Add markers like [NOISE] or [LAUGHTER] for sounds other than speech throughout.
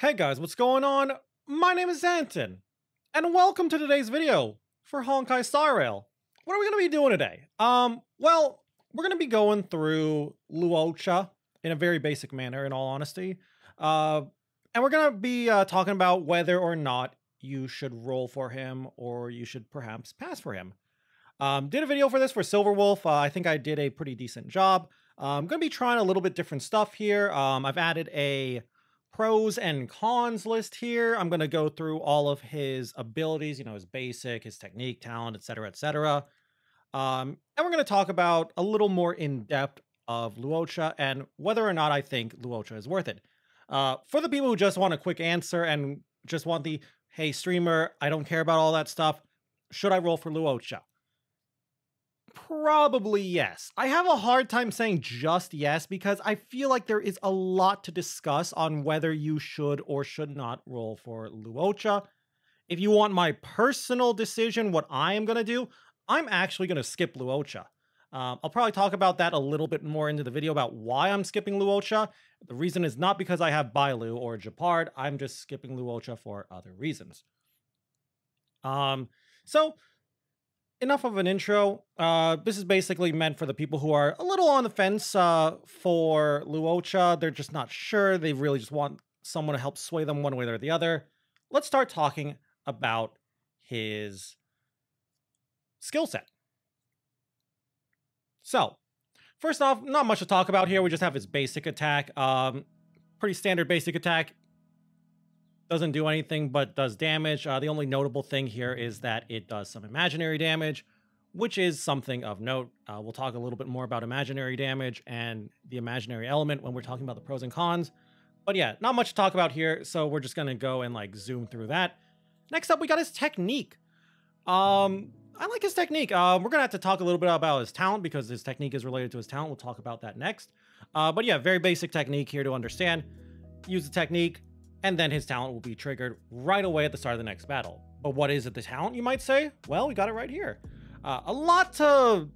Hey guys, what's going on? My name is Anton, and welcome to today's video for Honkai Star Rail. What are we going to be doing today? Um, well, we're going to be going through Luocha in a very basic manner, in all honesty. Uh, and we're going to be uh, talking about whether or not you should roll for him or you should perhaps pass for him. Um, did a video for this for Silverwolf. Uh, I think I did a pretty decent job. Uh, I'm going to be trying a little bit different stuff here. Um, I've added a pros and cons list here. I'm going to go through all of his abilities, you know, his basic, his technique, talent, etc., etc. Um, and we're going to talk about a little more in depth of Luocha and whether or not I think Luocha is worth it. Uh, for the people who just want a quick answer and just want the, hey, streamer, I don't care about all that stuff, should I roll for Luocha? Probably yes. I have a hard time saying just yes because I feel like there is a lot to discuss on whether you should or should not roll for Luocha. If you want my personal decision, what I am going to do, I'm actually going to skip Luocha. Um, I'll probably talk about that a little bit more into the video about why I'm skipping Luocha. The reason is not because I have Bailu or Gepard. I'm just skipping Luocha for other reasons. Um, so enough of an intro. Uh, this is basically meant for the people who are a little on the fence uh, for Luocha. They're just not sure. They really just want someone to help sway them one way or the other. Let's start talking about his skill set. So, first off, not much to talk about here. We just have his basic attack. Um, pretty standard basic attack. Doesn't do anything but does damage. Uh, the only notable thing here is that it does some imaginary damage, which is something of note. Uh, we'll talk a little bit more about imaginary damage and the imaginary element when we're talking about the pros and cons. But yeah, not much to talk about here, so we're just gonna go and like zoom through that. Next up, we got his technique. Um, I like his technique. Uh, we're gonna have to talk a little bit about his talent because his technique is related to his talent. We'll talk about that next. Uh, but yeah, very basic technique here to understand. Use the technique, and then his talent will be triggered right away at the start of the next battle. But what is it, the talent, you might say? Well, we got it right here. Uh, a lot to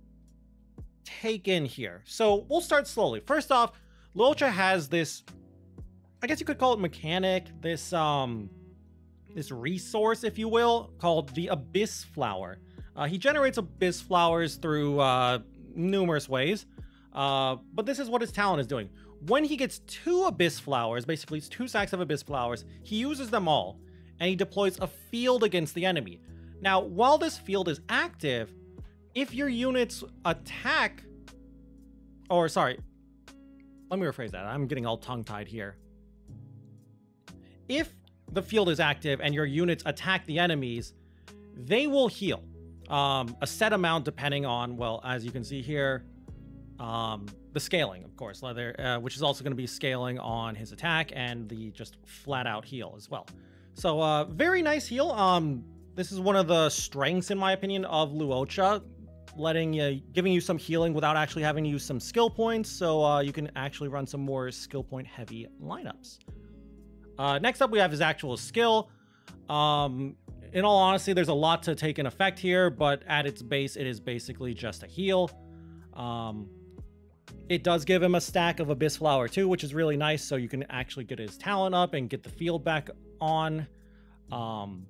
take in here. So we'll start slowly. First off, Luocha has this, I guess you could call it mechanic, this um, this resource, if you will, called the Abyss Flower. Uh, he generates Abyss Flowers through uh, numerous ways, uh, but this is what his talent is doing. When he gets two Abyss Flowers, basically it's two sacks of Abyss Flowers, he uses them all, and he deploys a field against the enemy. Now, while this field is active, if your units attack, or sorry, let me rephrase that. I'm getting all tongue-tied here. If the field is active and your units attack the enemies, they will heal. Um, a set amount depending on, well, as you can see here, um, the scaling, of course, leather, uh, which is also going to be scaling on his attack and the just flat out heal as well. So, uh, very nice heal. Um, this is one of the strengths, in my opinion, of Luocha, letting you, giving you some healing without actually having to use some skill points. So uh, you can actually run some more skill point heavy lineups. Uh, next up, we have his actual skill. Um, in all honesty, there's a lot to take in effect here, but at its base, it is basically just a heal. Um, it does give him a stack of Abyss Flower too, which is really nice. So you can actually get his talent up and get the field back on. Um,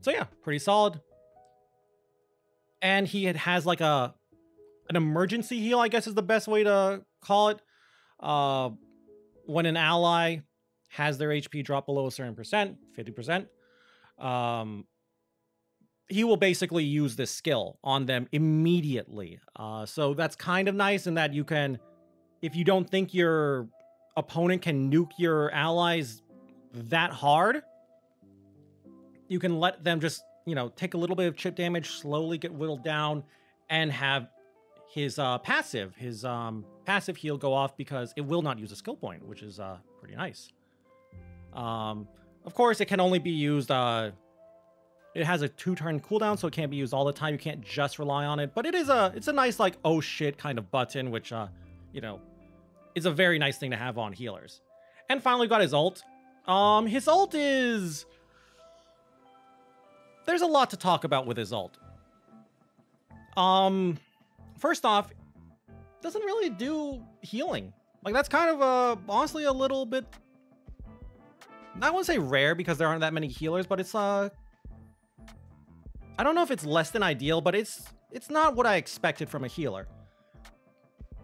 so yeah, pretty solid. And he has like a an emergency heal, I guess is the best way to call it. Uh, when an ally has their HP drop below a certain percent, 50%, um, he will basically use this skill on them immediately. Uh, so that's kind of nice in that you can, if you don't think your opponent can nuke your allies that hard, you can let them just, you know, take a little bit of chip damage, slowly get whittled down, and have his uh, passive, his um, passive heal go off because it will not use a skill point, which is uh, pretty nice. Um, of course, it can only be used uh, it has a two-turn cooldown, so it can't be used all the time. You can't just rely on it, but it is a it's a nice like oh shit kind of button, which uh, you know, is a very nice thing to have on healers. And finally, got his ult. Um, his ult is there's a lot to talk about with his ult. Um, first off, doesn't really do healing. Like that's kind of uh honestly a little bit I won't say rare because there aren't that many healers, but it's uh I don't know if it's less than ideal, but it's it's not what I expected from a healer.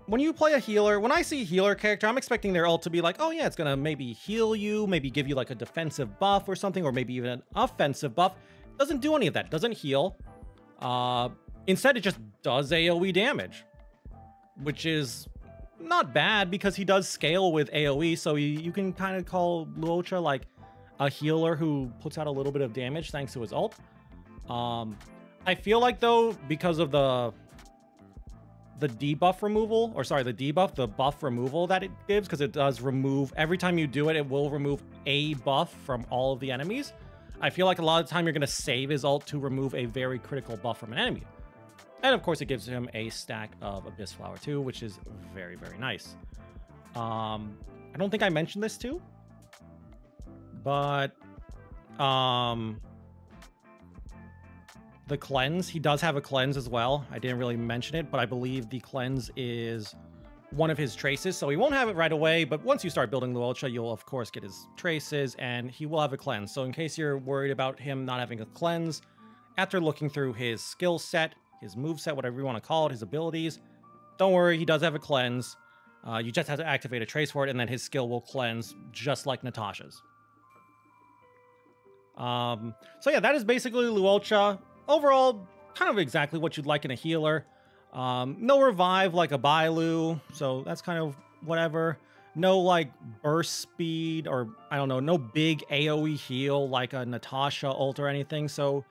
When you play a healer, when I see a healer character, I'm expecting their ult to be like, oh yeah, it's gonna maybe heal you, maybe give you like a defensive buff or something, or maybe even an offensive buff. Doesn't do any of that, doesn't heal. Uh, instead, it just does AoE damage, which is not bad because he does scale with AoE, so you, you can kind of call Luocha like a healer who puts out a little bit of damage thanks to his ult. Um, I feel like though, because of the the debuff removal, or sorry, the debuff, the buff removal that it gives, because it does remove, every time you do it, it will remove a buff from all of the enemies. I feel like a lot of time you're to save his ult to remove a very critical buff from an enemy. And of course, it gives him a stack of Abyss Flower too, which is very, very nice. Um, I don't think I mentioned this too, but um, the cleanse, he does have a cleanse as well. I didn't really mention it, but I believe the cleanse is one of his traces, so he won't have it right away, but once you start building Luocha, you'll of course get his traces, and he will have a cleanse. So in case you're worried about him not having a cleanse, after looking through his skill set, his move set, whatever you want to call it, his abilities. Don't worry, he does have a cleanse. Uh, you just have to activate a trace for it, and then his skill will cleanse just like Natasha's. Um, so yeah, that is basically Luocha. Overall, kind of exactly what you'd like in a healer. Um, no revive like a Bailu, so that's kind of whatever. No like burst speed or I don't know, no big AoE heal like a Natasha ult or anything. So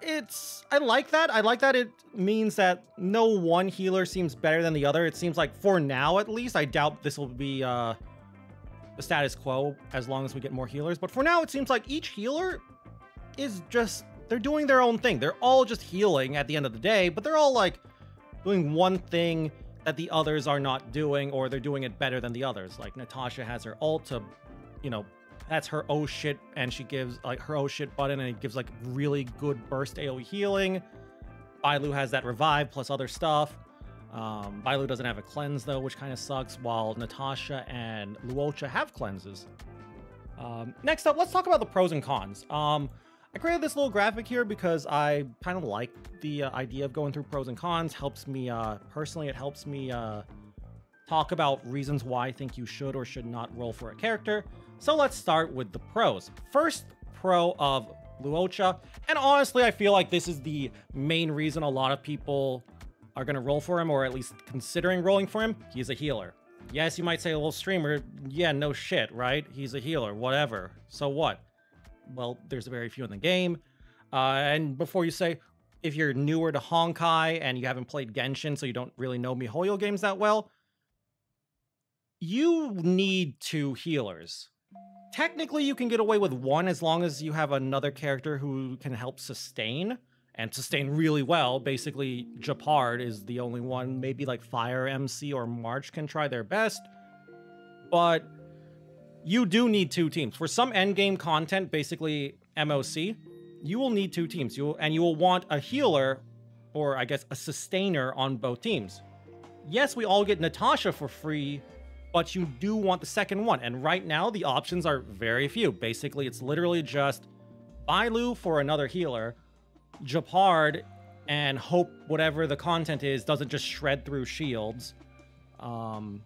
it's I like that. I like that it means that no one healer seems better than the other. It seems like for now at least, I doubt this will be uh the status quo as long as we get more healers. But for now, it seems like each healer is just they're doing their own thing. They're all just healing at the end of the day, but they're all like doing one thing that the others are not doing, or they're doing it better than the others. Like Natasha has her ult to, you know, that's her oh shit, and she gives like her oh shit button, and it gives like really good burst AoE healing. Bailu has that revive plus other stuff. Um, Bailu doesn't have a cleanse though, which kind of sucks, while Natasha and Luocha have cleanses. Um, next up, let's talk about the pros and cons. Um, I created this little graphic here because I kind of like the uh, idea of going through pros and cons. Helps me, uh, personally, it helps me uh, talk about reasons why I think you should or should not roll for a character. So let's start with the pros. First pro of Luocha, and honestly, I feel like this is the main reason a lot of people are going to roll for him, or at least considering rolling for him. He's a healer. Yes, you might say, a little streamer, yeah, no shit, right? He's a healer, whatever. So what? Well, there's very few in the game. Uh, and before you say, if you're newer to Honkai and you haven't played Genshin, so you don't really know MiHoYo games that well, you need two healers. Technically, you can get away with one as long as you have another character who can help sustain and sustain really well. Basically, Gepard is the only one. Maybe like Fire MC or March can try their best. But you do need two teams. For some endgame content, basically MOC, you will need two teams. You will, and you will want a healer or I guess a sustainer on both teams. Yes, we all get Natasha for free but you do want the second one. And right now, the options are very few. Basically, it's literally just Bailu for another healer, Gepard, and hope whatever the content is doesn't just shred through shields. Um,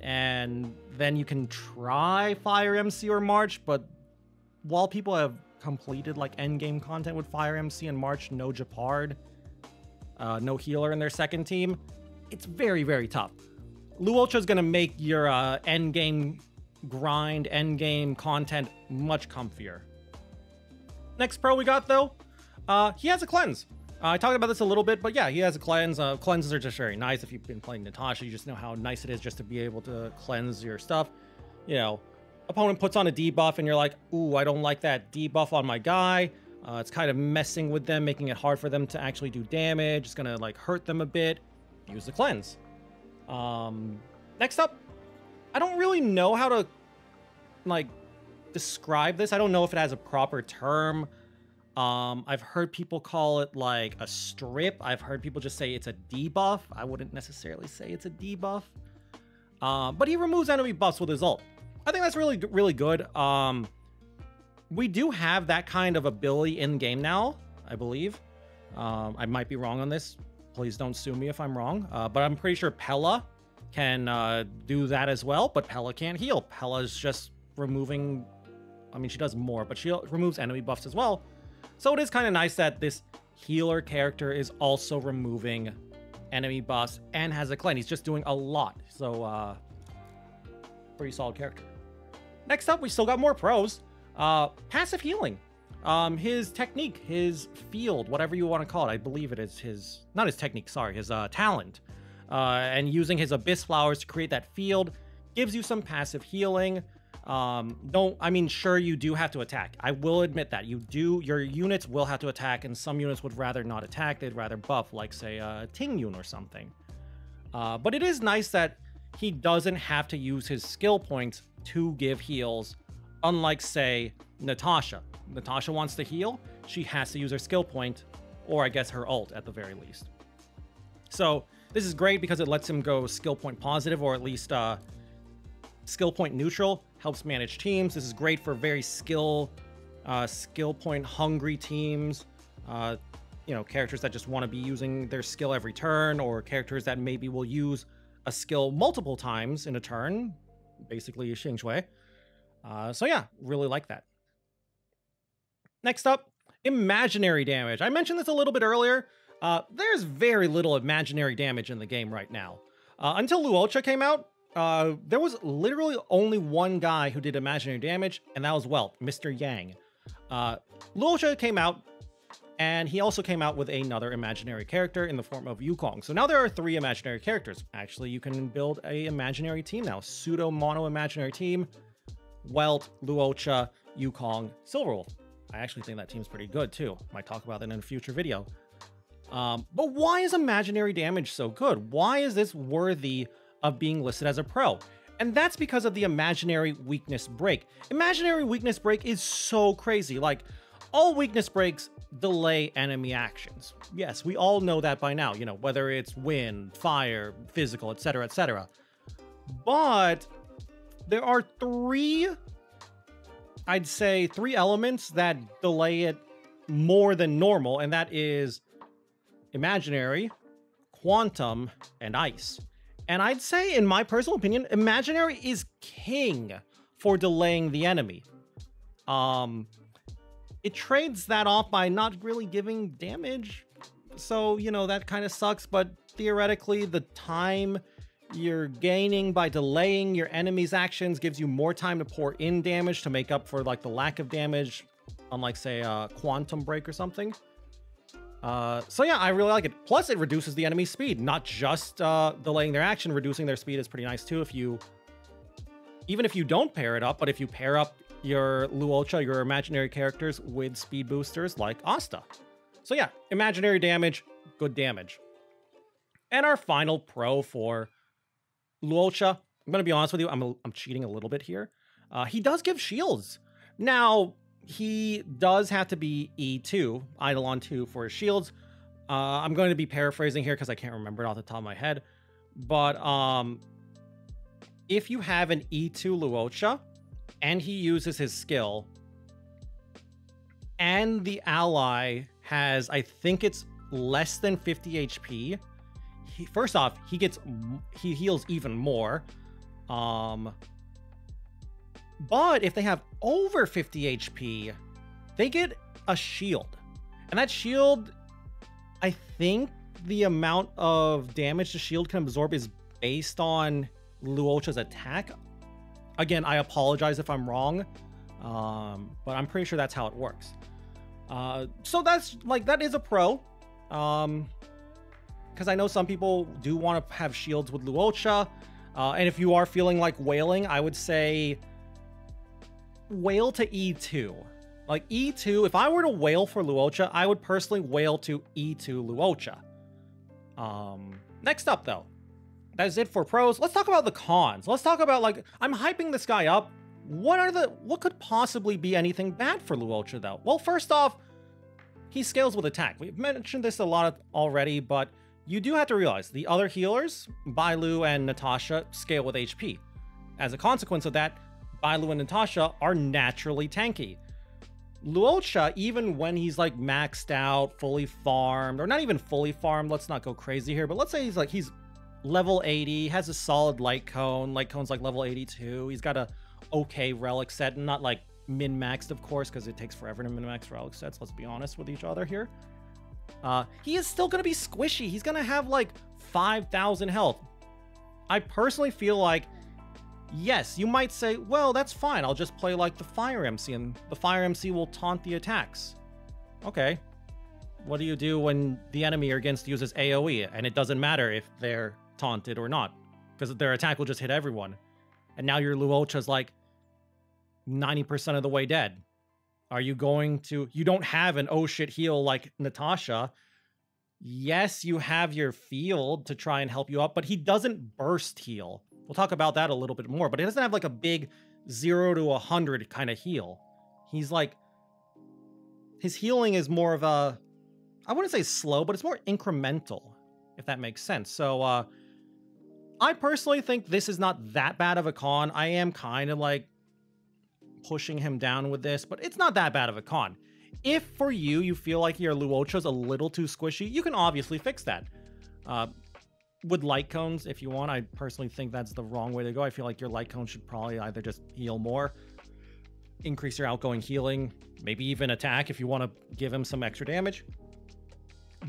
and then you can try Fire MC or March, but while people have completed like endgame content with Fire MC and March, no Gepard, uh, no healer in their second team, it's very, very tough. Luocha is going to make your uh, end game grind, end game content much comfier. Next pro we got though, uh, he has a cleanse. Uh, I talked about this a little bit, but yeah, he has a cleanse. Uh, cleanses are just very nice. If you've been playing Natasha, you just know how nice it is just to be able to cleanse your stuff. You know, opponent puts on a debuff and you're like, ooh, I don't like that debuff on my guy. Uh, it's kind of messing with them, making it hard for them to actually do damage. It's gonna like hurt them a bit. Use the cleanse. Um, next up, I don't really know how to, like, describe this. I don't know if it has a proper term. Um, I've heard people call it, like, a strip. I've heard people just say it's a debuff. I wouldn't necessarily say it's a debuff. Um, but he removes enemy buffs with his ult. I think that's really, really good. Um, we do have that kind of ability in game now, I believe. Um, I might be wrong on this. Please don't sue me if I'm wrong. Uh, but I'm pretty sure Pela can uh, do that as well. But Pela can't heal. Pela's just removing. I mean, she does more, but she removes enemy buffs as well. So it is kind of nice that this healer character is also removing enemy buffs and has a cleanse. He's just doing a lot. So, uh, pretty solid character. Next up, we still got more pros. Uh, passive healing. Um, his technique, his field, whatever you want to call it, I believe it is his, not his technique, sorry, his uh, talent. Uh, and using his abyss flowers to create that field gives you some passive healing. Um, don't, I mean, sure, you do have to attack. I will admit that you do, your units will have to attack, and some units would rather not attack. They'd rather buff, like, say, uh, Ting Yun or something. Uh, but it is nice that he doesn't have to use his skill points to give heals, unlike, say, Natasha. Natasha wants to heal, she has to use her skill point, or I guess her ult at the very least. So this is great because it lets him go skill point positive, or at least uh, skill point neutral. Helps manage teams. This is great for very skill, uh, skill point hungry teams. Uh, you know, characters that just want to be using their skill every turn, or characters that maybe will use a skill multiple times in a turn, basically Qingque. Uh, so yeah, really like that. Next up, imaginary damage. I mentioned this a little bit earlier. Uh, there's very little imaginary damage in the game right now. Uh, until Luocha came out, uh, there was literally only one guy who did imaginary damage, and that was Welt, Mr. Yang. Uh, Luocha came out and he also came out with another imaginary character in the form of Yukong. So now there are three imaginary characters. Actually, you can build a imaginary team now. Pseudo mono imaginary team. Welt, Luocha, Yukong, Silverwolf. I actually think that team's pretty good too. Might talk about that in a future video. Um, but why is imaginary damage so good? Why is this worthy of being listed as a pro? And that's because of the imaginary weakness break. Imaginary weakness break is so crazy. Like, all weakness breaks delay enemy actions. Yes, we all know that by now, you know, whether it's wind, fire, physical, etc., etc. But there are three, I'd say, three elements that delay it more than normal, and that is imaginary, quantum, and ice. And I'd say, in my personal opinion, imaginary is king for delaying the enemy. Um, it trades that off by not really giving damage. So, you know, that kind of sucks, but theoretically, the time you're gaining by delaying your enemy's actions gives you more time to pour in damage to make up for like the lack of damage, unlike say uh, quantum break or something. Uh, so yeah, I really like it. Plus, it reduces the enemy's speed. Not just uh, delaying their action, reducing their speed is pretty nice too. If you, even if you don't pair it up, but if you pair up your Luocha, your imaginary characters with speed boosters like Asta. So yeah, imaginary damage, good damage. And our final pro for Luocha, I'm to be honest with you, I'm, a, I'm cheating a little bit here. Uh, he does give shields. Now, he does have to be E2, Eidolon 2 for his shields. Uh, I'm going to be paraphrasing here because I can't remember it off the top of my head. But um, if you have an E2 Luocha, and he uses his skill, and the ally has, I think it's less than 50 HP. He, first off, he gets he heals even more. Um, but if they have over 50 HP, they get a shield. And that shield, I think the amount of damage the shield can absorb is based on Luocha's attack. Again, I apologize if I'm wrong, um, but I'm pretty sure that's how it works. Uh, so that's like that is a pro, um, because I know some people do want to have shields with Luocha, uh, and if you are feeling like wailing, I would say wail to E2. Like E2, if I were to wail for Luocha, I would personally wail to E2 Luocha. Um, next up though, that is it for pros. Let's talk about the cons. Let's talk about like I'm hyping this guy up. What are the what could possibly be anything bad for Luocha though? Well, first off, he scales with attack. We've mentioned this a lot already, but you do have to realize the other healers, Bailu and Natasha, scale with HP. As a consequence of that, Bailu and Natasha are naturally tanky. Luocha, even when he's like maxed out, fully farmed, or not even fully farmed, let's not go crazy here, but let's say he's like he's level 80, has a solid light cone. Light cone's like level 82. He's got a okay relic set, not like min-maxed, of course, because it takes forever to min-max relic sets. Let's be honest with each other here. Uh, he is still going to be squishy. He's going to have like 5,000 health. I personally feel like, yes, you might say, well, that's fine. I'll just play like the Fire MC and the Fire MC will taunt the attacks. Okay. What do you do when the enemy you're against uses AoE and it doesn't matter if they're taunted or not? Because their attack will just hit everyone. And now your Luocha's like 90% of the way dead. Are you going to... You don't have an oh shit heal like Natasha. Yes, you have your field to try and help you up, but he doesn't burst heal. We'll talk about that a little bit more, but he doesn't have like a big 0 to a 100 kind of heal. He's like... His healing is more of a... I wouldn't say slow, but it's more incremental, if that makes sense. So, uh... I personally think this is not that bad of a con. I am kind of like pushing him down with this, but it's not that bad of a con. If for you, you feel like your Luocha's a little too squishy, you can obviously fix that. Uh, with light cones, if you want, I personally think that's the wrong way to go. I feel like your light cone should probably either just heal more, increase your outgoing healing, maybe even attack if you want to give him some extra damage.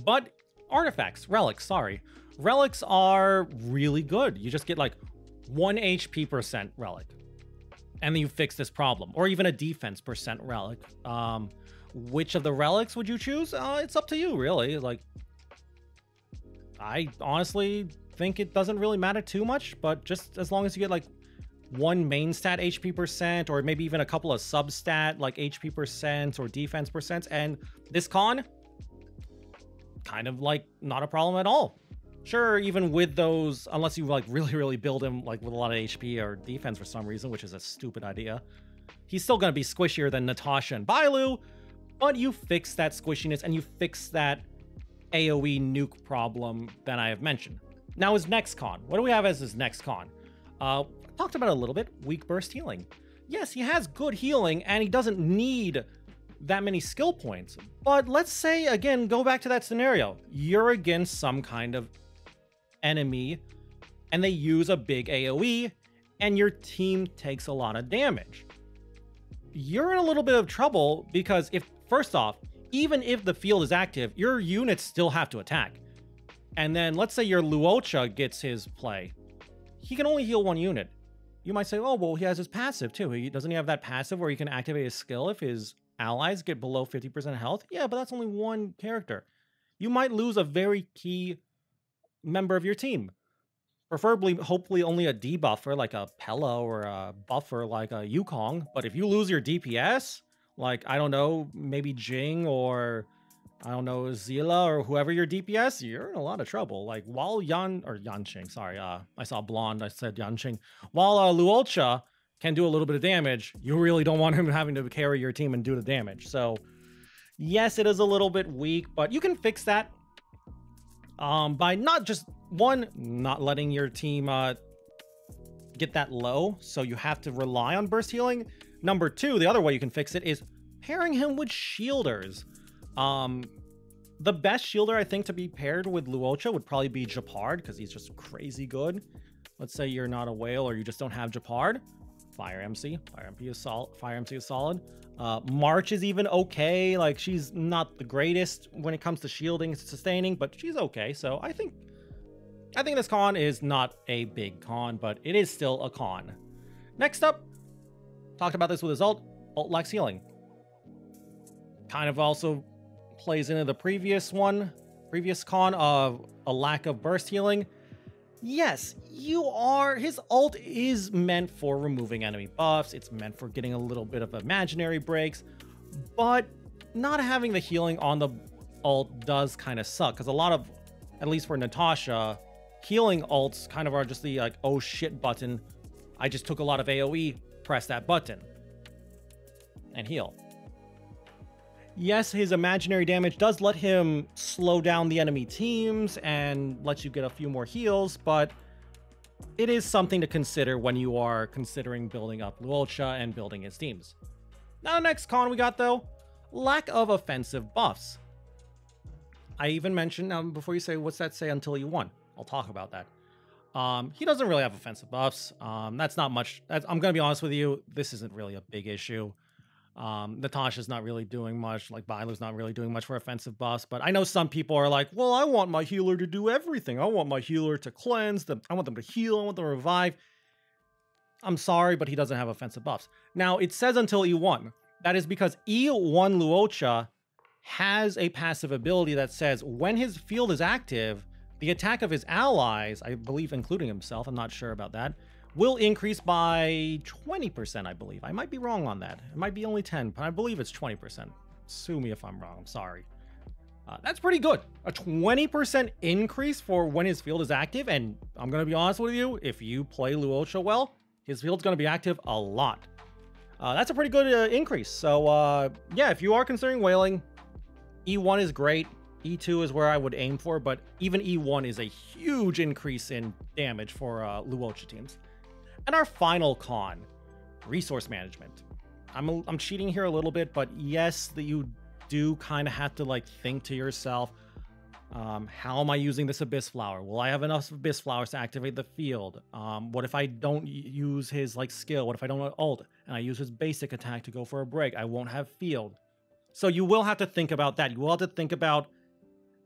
But artifacts, relics, sorry. Relics are really good. You just get like 1 HP percent relic and then you fix this problem, or even a defense percent relic. Um, which of the relics would you choose? Uh, it's up to you, really. Like, I honestly think it doesn't really matter too much, but just as long as you get like one main stat HP percent, or maybe even a couple of sub stat like HP percent or defense percent, and this con, kind of like not a problem at all. Sure, even with those, unless you like [LAUGHS] really, really build him like with a lot of HP or defense for some reason, which is a stupid idea, he's still going to be squishier than Natasha and Bailu, but you fix that squishiness and you fix that AoE nuke problem that I have mentioned. Now his next con. What do we have as his next con? Uh, talked about a little bit, weak burst healing. Yes, he has good healing and he doesn't need that many skill points. But let's say, again, go back to that scenario. You're against some kind of enemy and they use a big AoE and your team takes a lot of damage. You're in a little bit of trouble because if, first off, even if the field is active, your units still have to attack. And then let's say your Luocha gets his play. He can only heal one unit. You might say, oh, well, he has his passive too. He Doesn't he have that passive where he can activate his skill if his allies get below 50% health? Yeah, but that's only one character. You might lose a very key member of your team. Preferably, hopefully, only a debuffer like a Pela or a buffer like a Yukong. But if you lose your DPS, like, I don't know, maybe Jing or I don't know, Seele or whoever your DPS, you're in a lot of trouble. Like while Yan or Yanqing, sorry, uh, I saw blonde, I said Yanqing. While uh, Luocha can do a little bit of damage, you really don't want him [LAUGHS] having to carry your team and do the damage. So yes, it is a little bit weak, but you can fix that um, by not just one, not letting your team uh, get that low, so you have to rely on burst healing. Number two, the other way you can fix it is pairing him with shielders. Um, the best shielder I think to be paired with Luocha would probably be Gepard because he's just crazy good. Let's say you're not a whale or you just don't have Gepard. Fire MC. Fire MC is solid. Fire MC is solid. Uh, March is even okay. Like she's not the greatest when it comes to shielding and sustaining, but she's okay. So I think, I think this con is not a big con, but it is still a con. Next up, talked about this with his ult. Ult lacks healing. Kind of also plays into the previous one, previous con of a lack of burst healing. Yes, you are. His ult is meant for removing enemy buffs. It's meant for getting a little bit of imaginary breaks, but not having the healing on the ult does kind of suck because a lot of, at least for Natasha, healing ults kind of are just the like, oh shit button. I just took a lot of AoE, press that button and heal. Yes, his imaginary damage does let him slow down the enemy teams and lets you get a few more heals, but it is something to consider when you are considering building up Luocha and building his teams. Now, the next con we got though, lack of offensive buffs. I even mentioned, um, before you say, what's that say until you won? I'll talk about that. Um, he doesn't really have offensive buffs. Um, that's not much. That's, I'm going to be honest with you. This isn't really a big issue. Um, Natasha's not really doing much. Like Bailu's not really doing much for offensive buffs. But I know some people are like, well, I want my healer to do everything. I want my healer to cleanse them. I want them to heal. I want them to revive. I'm sorry, but he doesn't have offensive buffs. Now, it says until E1. That is because E1 Luocha has a passive ability that says when his field is active, the attack of his allies, I believe including himself, I'm not sure about that, will increase by 20%, I believe. I might be wrong on that. It might be only 10, but I believe it's 20%. Sue me if I'm wrong. I'm sorry. Uh, that's pretty good. A 20% increase for when his field is active. And I'm going to be honest with you, if you play Luocha well, his field's going to be active a lot. Uh, that's a pretty good uh, increase. So, uh, yeah, if you are considering whaling, E1 is great. E2 is where I would aim for, but even E1 is a huge increase in damage for uh, Luocha teams. And our final con, resource management. I'm, a, I'm cheating here a little bit, but yes, that you do kind of have to like think to yourself, um, how am I using this Abyss Flower? Will I have enough Abyss Flowers to activate the field? Um, what if I don't use his like skill? What if I don't ult and I use his basic attack to go for a break? I won't have field. So you will have to think about that. You will have to think about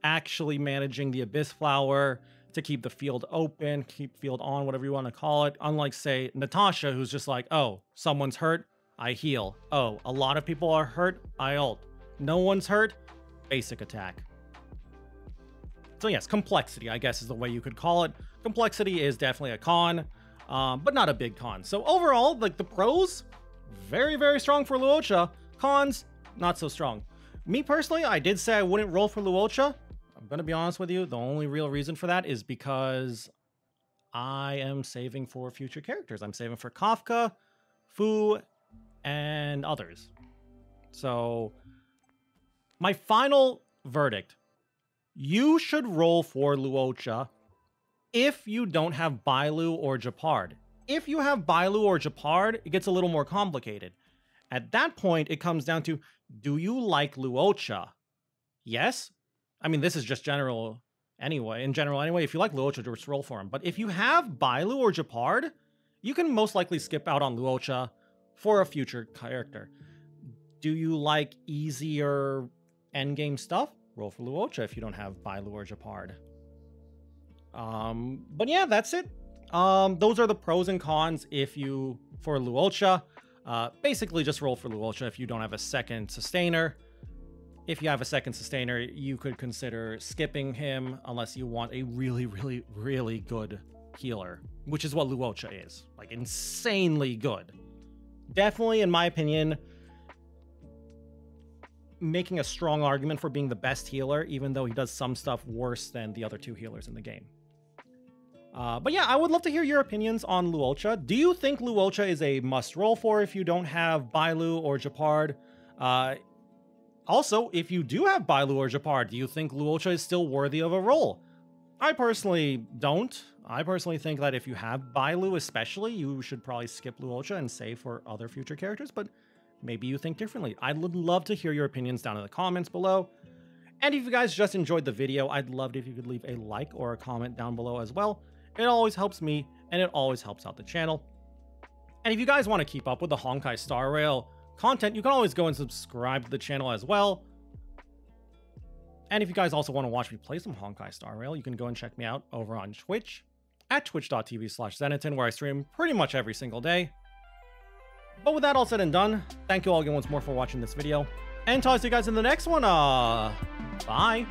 actually managing the Abyss Flower, to keep the field open, keep field on, whatever you want to call it. Unlike, say, Natasha, who's just like, oh, someone's hurt, I heal. Oh, a lot of people are hurt, I ult. No one's hurt, basic attack. So yes, complexity, I guess is the way you could call it. Complexity is definitely a con, um, but not a big con. So overall, like the pros, very, very strong for Luocha. Cons, not so strong. Me personally, I did say I wouldn't roll for Luocha gonna be honest with you. The only real reason for that is because I am saving for future characters. I'm saving for Kafka, Fu, and others. So, my final verdict you should roll for Luocha if you don't have Bailu or Gepard. If you have Bailu or Gepard, it gets a little more complicated. At that point, it comes down to do you like Luocha? Yes, I mean, this is just general anyway. In general, anyway, if you like Luocha, just roll for him. But if you have Bailu or Gepard, you can most likely skip out on Luocha for a future character. Do you like easier endgame stuff? Roll for Luocha if you don't have Bailu or Gepard. Um, but yeah, that's it. Um, those are the pros and cons if you for Luocha. Uh, basically, just roll for Luocha if you don't have a second sustainer if you have a second sustainer, you could consider skipping him unless you want a really, really, really good healer, which is what Luocha is. Like, insanely good. Definitely, in my opinion, making a strong argument for being the best healer, even though he does some stuff worse than the other two healers in the game. Uh, but yeah, I would love to hear your opinions on Luocha. Do you think Luocha is a must roll for if you don't have Bailu or Gepard? Uh, also, if you do have Bailu or Gepard, do you think Luocha is still worthy of a role? I personally don't. I personally think that if you have Bailu especially, you should probably skip Luocha and save for other future characters, but maybe you think differently. I would love to hear your opinions down in the comments below. And if you guys just enjoyed the video, I'd love it if you could leave a like or a comment down below as well. It always helps me, and it always helps out the channel. And if you guys want to keep up with the Honkai Star Rail content, you can always go and subscribe to the channel as well. And if you guys also want to watch me play some Honkai Star Rail, you can go and check me out over on Twitch at twitch.tv slash Zenaton, where I stream pretty much every single day. But with that all said and done, thank you all again once more for watching this video. And talk see you guys in the next one. Uh, bye.